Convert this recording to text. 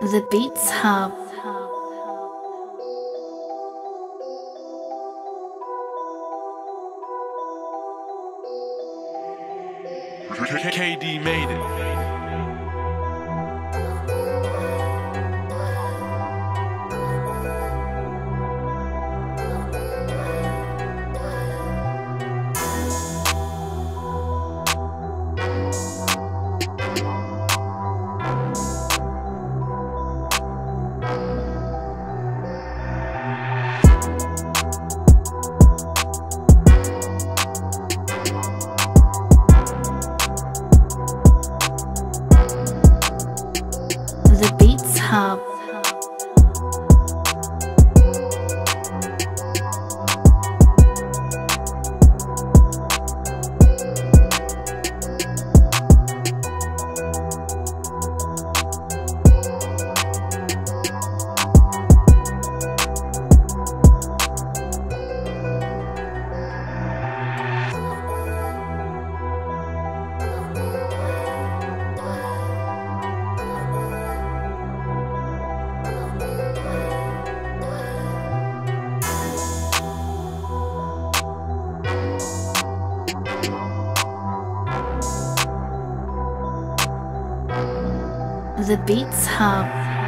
The Beats Hub. KD made it. Beats The Beats Hub.